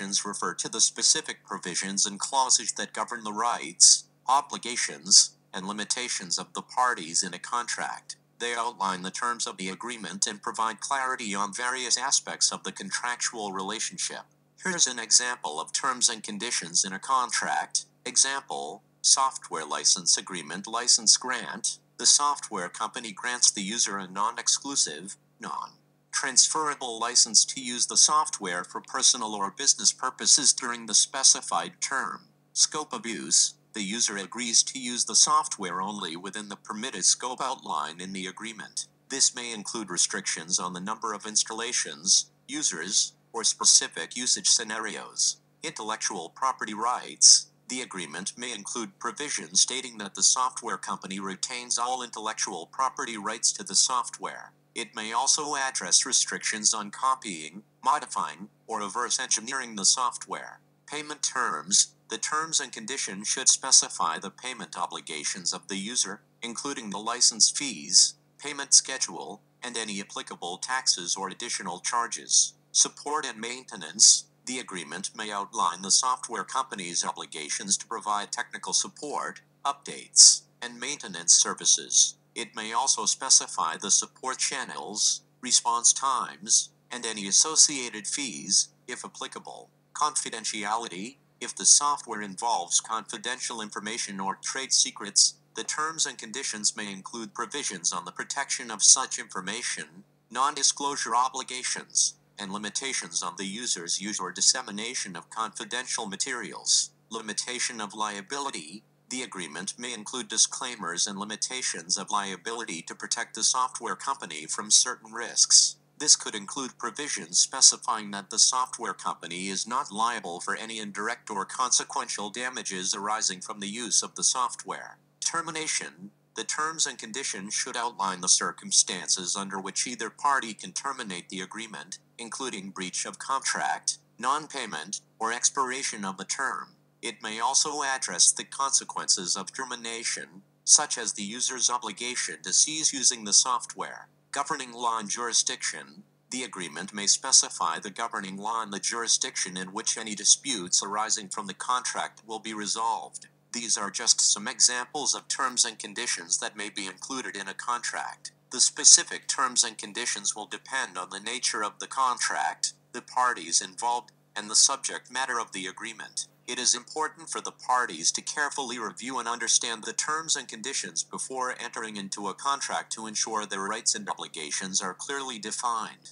Refer to the specific provisions and clauses that govern the rights, obligations, and limitations of the parties in a contract. They outline the terms of the agreement and provide clarity on various aspects of the contractual relationship. Here's an example of terms and conditions in a contract. Example Software License Agreement License Grant. The software company grants the user a non exclusive, non transferable license to use the software for personal or business purposes during the specified term. Scope of use the user agrees to use the software only within the permitted scope outlined in the agreement. This may include restrictions on the number of installations, users, or specific usage scenarios. Intellectual property rights. The agreement may include provisions stating that the software company retains all intellectual property rights to the software. It may also address restrictions on copying, modifying, or reverse engineering the software. Payment terms the terms and conditions should specify the payment obligations of the user, including the license fees, payment schedule, and any applicable taxes or additional charges. Support and maintenance the agreement may outline the software company's obligations to provide technical support, updates, and maintenance services. It may also specify the support channels, response times, and any associated fees, if applicable. Confidentiality if the software involves confidential information or trade secrets, the terms and conditions may include provisions on the protection of such information, non disclosure obligations, and limitations on the user's use or dissemination of confidential materials. Limitation of liability the agreement may include disclaimers and limitations of liability to protect the software company from certain risks. This could include provisions specifying that the software company is not liable for any indirect or consequential damages arising from the use of the software. Termination The terms and conditions should outline the circumstances under which either party can terminate the agreement, including breach of contract, non payment, or expiration of the term. It may also address the consequences of termination, such as the user's obligation to cease using the software. Governing law and jurisdiction. The agreement may specify the governing law and the jurisdiction in which any disputes arising from the contract will be resolved. These are just some examples of terms and conditions that may be included in a contract. The specific terms and conditions will depend on the nature of the contract, the parties involved, and the subject matter of the agreement. It is important for the parties to carefully review and understand the terms and conditions before entering into a contract to ensure their rights and obligations are clearly defined.